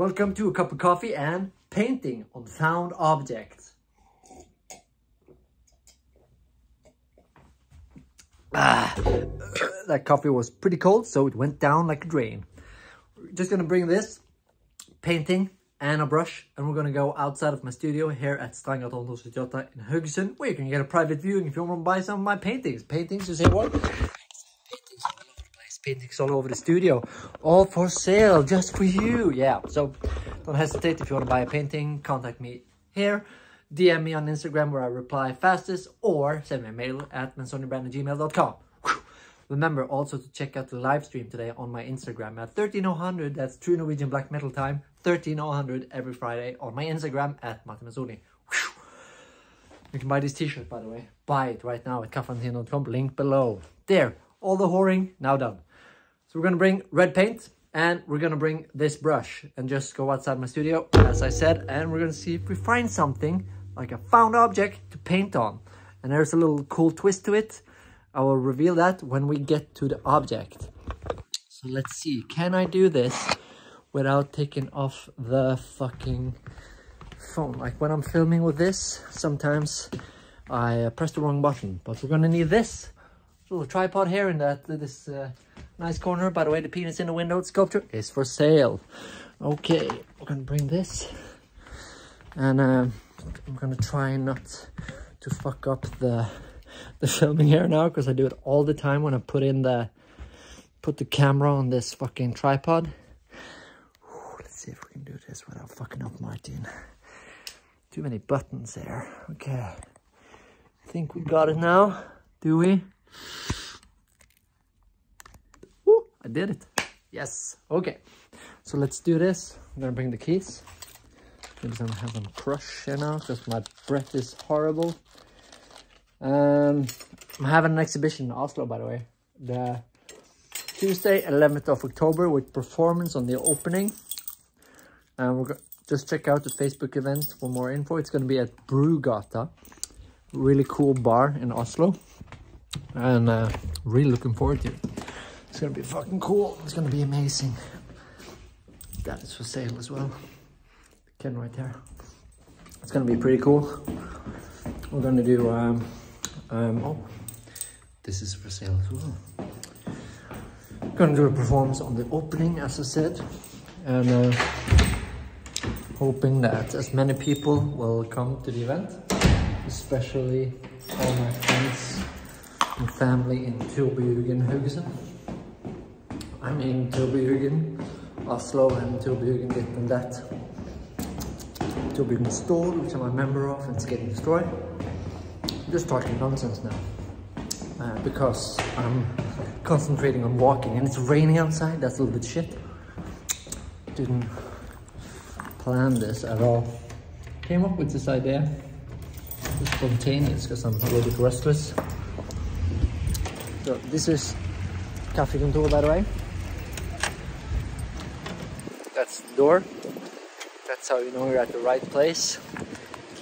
Welcome to a cup of coffee and painting on found objects. Ah, that coffee was pretty cold, so it went down like a drain. We're just gonna bring this painting and a brush, and we're gonna go outside of my studio here at Strandgatan 178 in Haugesund, where you can get a private viewing if you want to buy some of my paintings. Paintings, you say what? Paintings all over the place, paintings all over the studio, all for sale, just for you. Yeah, so don't hesitate if you want to buy a painting, contact me here. DM me on Instagram where I reply fastest or send me a mail at mensonnybrand@gmail.com. Remember also to check out the live stream today on my Instagram at 13000. That's True Norwegian Black Metal Time. 13000 every Friday on my Instagram at Martin. You can buy this t-shirt by the way. Buy it right now at kaffifanzine.com. Link below. There. All the whoring now done. So we're gonna bring red paint and we're gonna bring this brush and just go outside my studio as I said and we're gonna see if we find something like a found object to paint on. And there's a little cool twist to it. I will reveal that when we get to the object. So let's see, can I do this without taking off the fucking phone? Like when I'm filming with this, sometimes I uh, press the wrong button, but we're gonna need this little tripod here in that this uh, nice corner. By the way, the penis in the window sculpture is for sale. Okay, we're gonna bring this and uh, I'm gonna try not to fuck up the the filming here now because I do it all the time when I put in the put the camera on this fucking tripod. Ooh, let's see if we can do this without fucking up Martin. Too many buttons there. Okay. I think we got it now. Do we? I did it. Yes. Okay. So let's do this. I'm gonna bring the keys. Maybe I'm having a crush here now because my breath is horrible. Um, I'm having an exhibition in Oslo, by the way. The Tuesday, 11th of October, with performance on the opening. And we're just check out the Facebook event for more info. It's going to be at Brewgata, really cool bar in Oslo, and uh, really looking forward to it. It's to be fucking cool. It's to be amazing. That is for sale as well. Ken right there. It's to be pretty cool. We're to do. Um, um, oh, this is for sale as well. Gonna do a performance on the opening, as I said, and uh, hoping that as many people will come to the event, especially all my friends and family in Turbojugend Haugesund. I'm in Turbojugend, Oslo, and Turbojugend this and that. Turbojugend Stord, which I'm a member of, and it's getting destroyed. I'm just talking nonsense now. Uh, because I'm concentrating on walking and it's raining outside, that's a little bit shit. Didn't plan this at all. Came up with this idea. It's spontaneous because I'm a little bit restless. So this is Cafe Contour by the way. That's the door. That's how you know you're at the right place.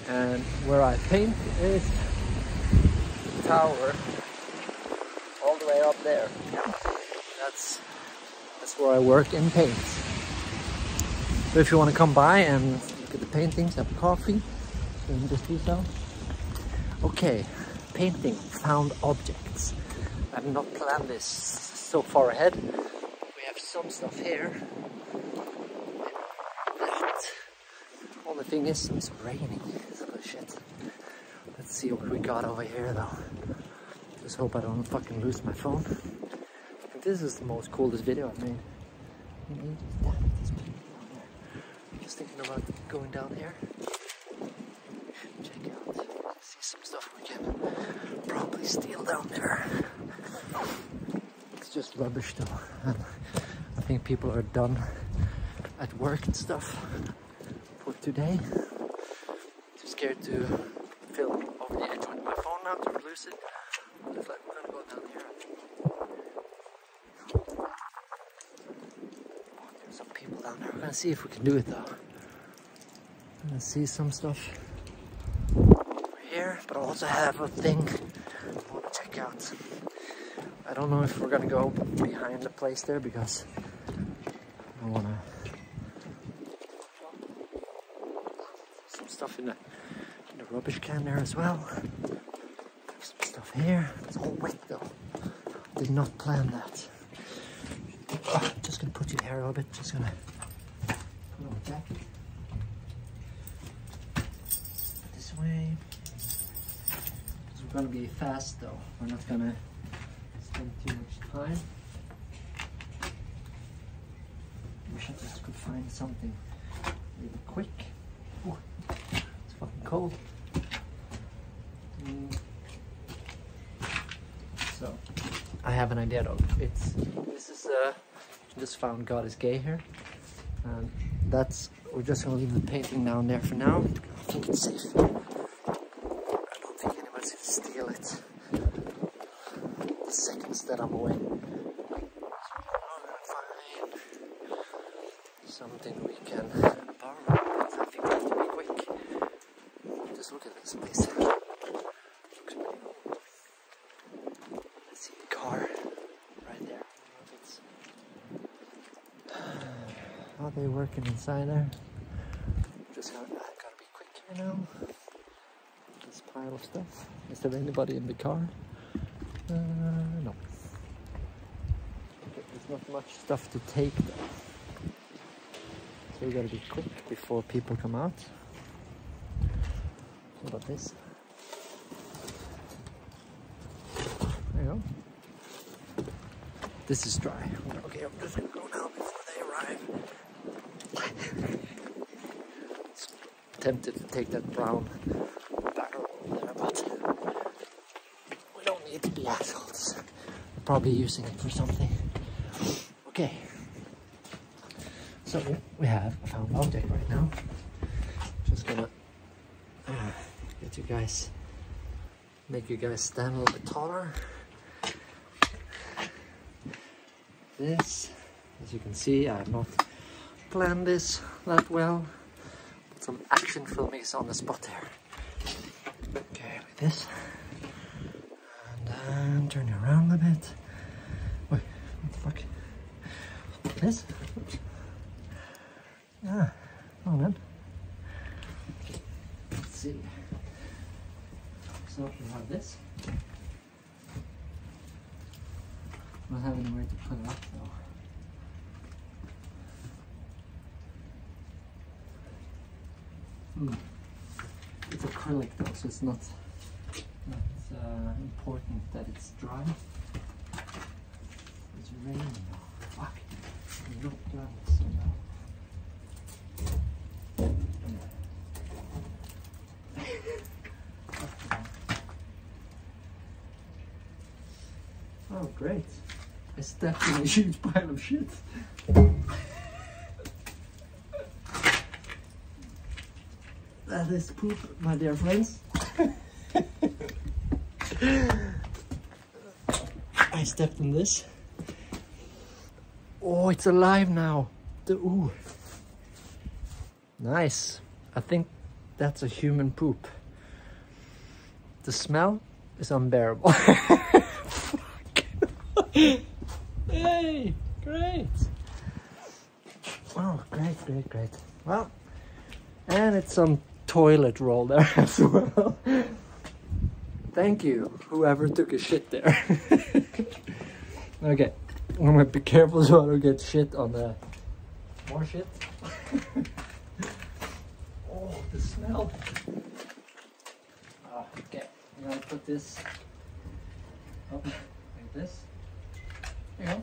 And where I paint is the tower all the way up there. That's that's where I work and paint. So if you want to come by and look at the paintings, have coffee, can just do so. Okay, painting found objects. I've not planned this so far ahead. We have some stuff here. That. Only thing is, it's raining. Oh shit. Let's see what we got over here though. Just hope I don't fucking lose my phone. This is the most coolest video I've made. Just thinking about going down here. Check out. See some stuff we can probably steal down there. It's just rubbish though. I think people are done at work and stuff today. Too scared to film over the edge with my phone now to release it. Just like gonna go down here. There's some people down there. We're gonna see if we can do it though. I'm gonna see some stuff over here, but I also have a thing I wanna check out. I don't know if we're gonna go behind the place there because I wanna some stuff in the, in the rubbish can there as well. Some stuff here. It's all wet though. Did not plan that. Oh, just gonna put you here a little bit. Just gonna put on jacket. This way. We're gonna be fast though. We're not gonna spend too much time. Wish I just could find something really quick. Ooh, cold. Mm. So, I have an idea though. It's this is uh, just found God is gay here, and that's we're just gonna leave the painting down there for now. I think it's safe. I don't think anybody's gonna steal it. The seconds that I'm away. Find something we can borrow. I think we have to be quick. Just look at this place. Looks pretty old. Let's see the car right there. It's- Are they working inside there? Just gotta, gotta be quick here now. This pile of stuff. Is there anybody in the car? Uh, no. Okay, there's not much stuff to take though. So we gotta be quick before people come out. About this? There you go. This is dry. Okay, I'm just gonna go now before they arrive. Tempted to take that brown barrel there, but we don't need to be assholes. We're probably using it for something. Okay. So we have a found object right now. Just gonna uh, get you guys, make you guys stand a little bit taller. This, as you can see, I have not planned this that well. But some action filming is on the spot here. Okay, like this. And then turn around a bit. Wait, what the fuck? This? Oops. Yeah, come. Let's see. So we have this. I don't have anywhere to put it up though. Hmm. It's acrylic though, so it's not not uh, important that it's dry. It's raining though. Fuck. Not dry, so now. Oh, great. I stepped in a huge pile of shit. that is poop, my dear friends. I stepped in this. Oh, it's alive now. The, ooh. Nice. I think that's a human poop. The smell is unbearable. Hey, great. Oh, great, great, great. Well, and it's some toilet roll there as well. Thank you, whoever took a shit there. okay, I'm gonna be careful so I don't get shit on the more shit. oh, the smell. Ah, okay, I'm gonna put this up like this. There you go.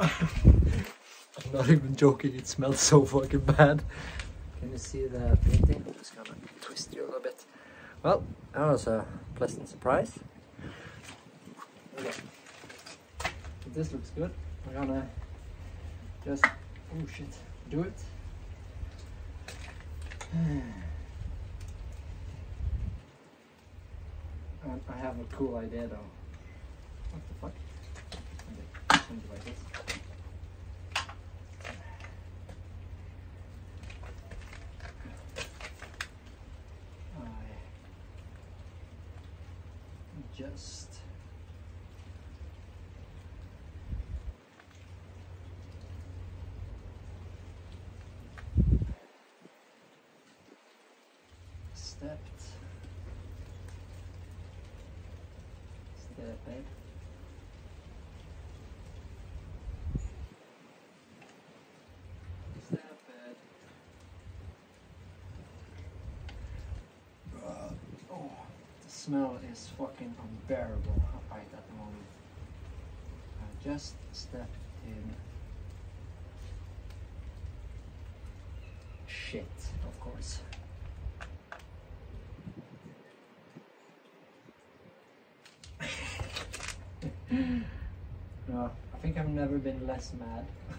I'm not even joking, it smells so fucking bad. Can you see the painting? I'm just gonna twist you a little bit. Well, that was a pleasant surprise. Okay. This looks good. We're gonna just, oh shit, do it. I have a cool idea though. What the fuck? Like this. I just stepped Step it. Step it. Oh, the smell is fucking unbearable right at the moment. I just stepped in shit, of course. no, I think I've never been less mad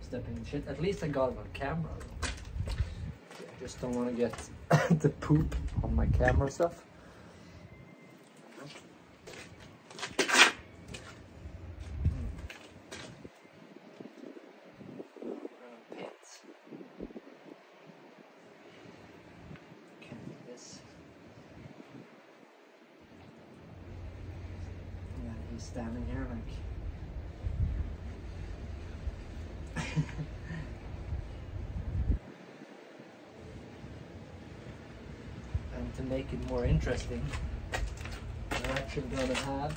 stepping in shit. At least I got it on camera. I just don't want to get the poop on my camera stuff. Pits. Can't do this. Yeah, he's standing here like. and to make it more interesting, we're actually gonna have,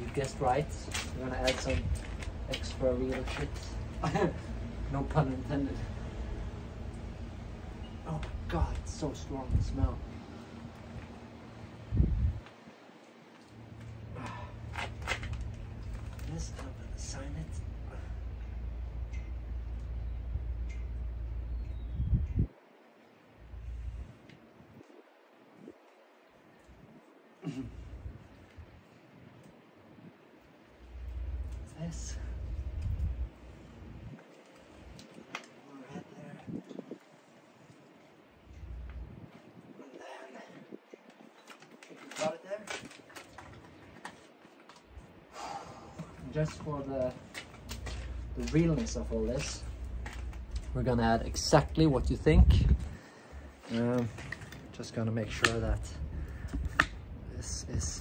you guessed right, we're gonna add some extra real shit. no pun intended. Oh god, so strong the smell. This, I'm gonna sign it. this. Right there. And then, you got it there? Just for the, the realness of all this, we're gonna add exactly what you think. Um, just gonna make sure that this is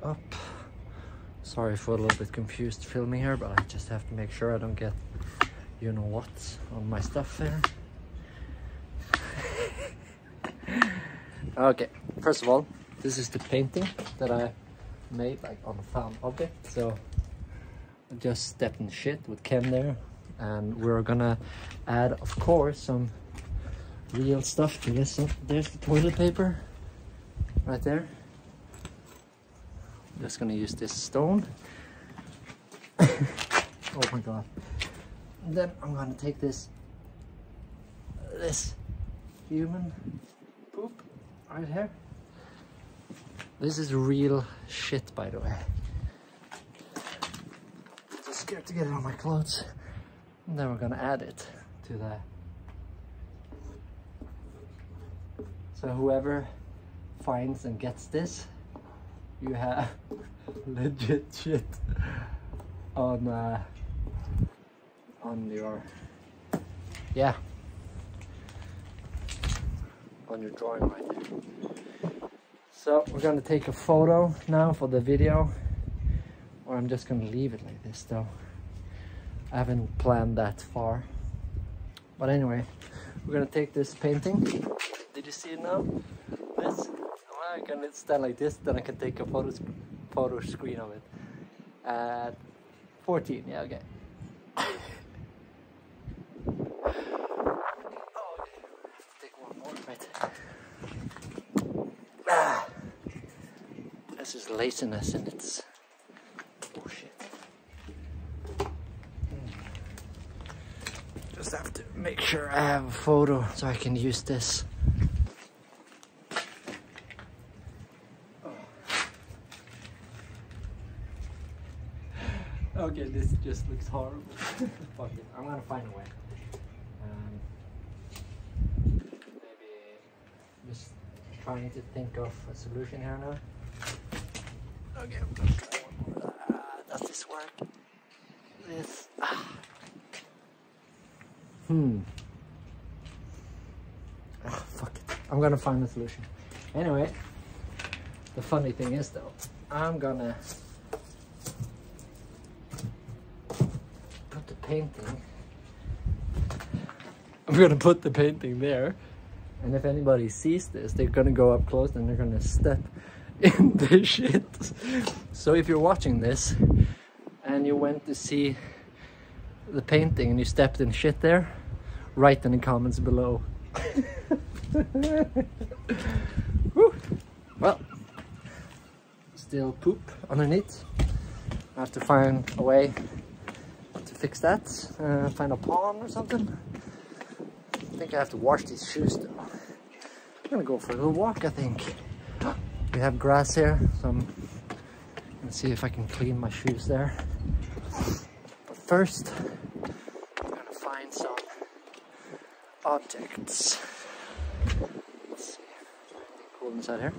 up. Sorry for a little bit confused filming here, but I just have to make sure I don't get you know what on my stuff there. okay, first of all, this is the painting that I made like on a found object. So just stepped in shit with Ken there, and we're gonna add, of course, some real stuff to this. So there's the toilet paper right there just gonna use this stone. oh my god. And then I'm gonna take this this human poop right here. This is real shit by the way. Scared to get it on my clothes. And then we're gonna add it to the so whoever finds and gets this you have legit shit on uh, on your yeah on your drawing right there. So we're gonna take a photo now for the video or I'm just gonna leave it like this though. I haven't planned that far. But anyway, we're gonna take this painting. Did you see it now? This I can stand like this, then I can take a photo, sc photo screen of it. At 14, yeah, okay. oh. Take one more. Ah. This is laziness and it's bullshit. Just have to make sure I have a photo so I can use this. Okay, this just looks horrible. Fuck it, I'm gonna find a way. Um, maybe just trying to think of a solution here now. Okay, I'm gonna try one more. Ah, does this work? This. Ah. Hmm. Ah, fuck it. I'm gonna find a solution. Anyway, the funny thing is though, I'm gonna put the painting. I'm gonna put the painting there, And if anybody sees this, they're gonna go up close and they're gonna step in the shit. So if you're watching this and you went to see the painting and you stepped in shit there, write in the comments below. well, still poop underneath. I have to find a way to fix that. Uh, find a pond or something. I think I have to wash these shoes though. I'm gonna go for a little walk, I think. We have grass here, so I'm gonna see if I can clean my shoes there. But first, I'm gonna find some objects. Let's see. Anything cool inside here?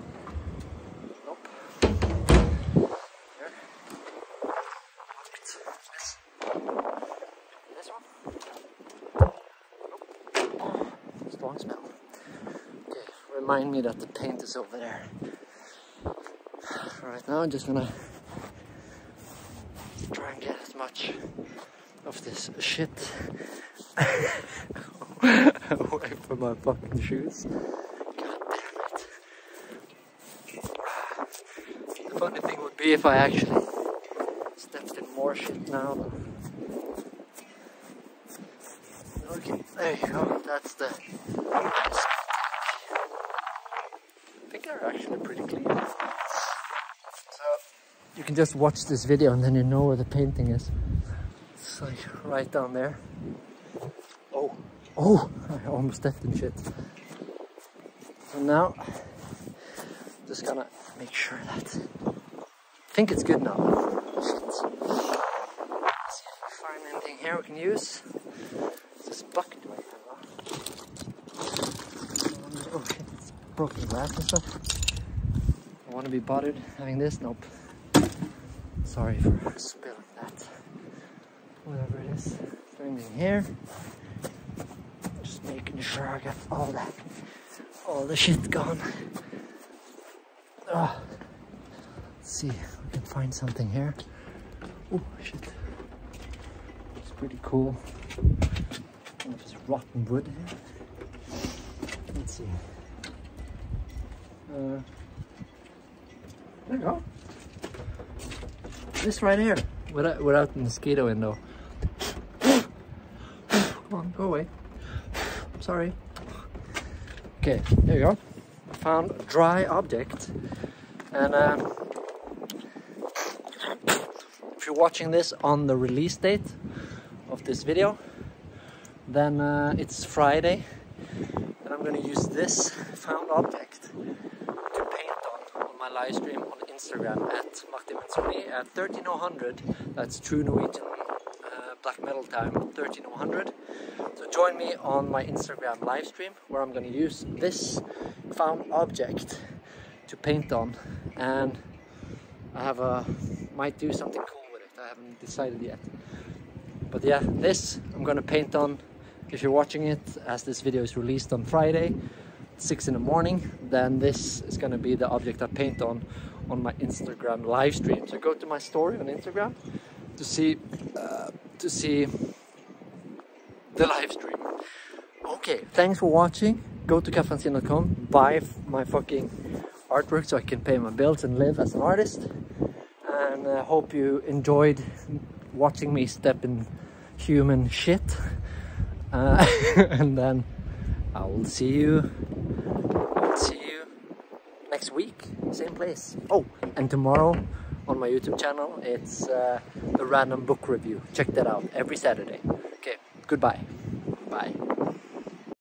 Nope. Here. Objects. This. This one? Nope. Strong smell. Okay, remind me that the paint is over there. Right now I'm just gonna try and get as much of this shit from my fucking shoes. God damn it. The funny thing would be if I actually stepped in more shit now. Okay, there you go. That's the. I think they're actually pretty clean. So you can just watch this video and then you know where the painting is. It's like right down there. Oh, I almost stepped in shit. So now, just gonna make sure that I think it's good now. See if we find anything here we can use. This bucket I have? Oh shit, it's broken glass and stuff. I want to be bothered having this? Nope. Sorry for spilling that. Whatever it is. Is anything here? Making sure I get all that, all the shit gone. Ah. Let's see if we can find something here. Oh shit. It's pretty cool. There's rotten wood here. Let's see. Uh, there you go. This right here, without, without the mosquito window. Come on, go away. Sorry. Okay, there you go. Found dry object. And um, if you're watching this on the release date of this video, then uh, it's Friday. And I'm gonna use this found object to paint on on my live stream on Instagram at Martin at 13000. That's true Norwegian black metal time 13000. So join me on my Instagram live stream where I'm gonna use this found object to paint on and I have a might do something cool with it. I haven't decided yet. But yeah, this I'm gonna paint on if you're watching it as this video is released on Friday, 6 in the morning, then this is gonna be the object I paint on on my Instagram live stream. So go to my story on Instagram to see uh, to see the live stream. Okay, thanks for watching. Go to kaffifanzine.com, buy my fucking artwork so I can pay my bills and live as an artist. And I uh, hope you enjoyed watching me step in human shit. Uh, and then I will see you. I'll see you next week, same place. Oh, and tomorrow on my YouTube channel, it's uh, the random book review. Check that out every Saturday. Okay, goodbye. Bye.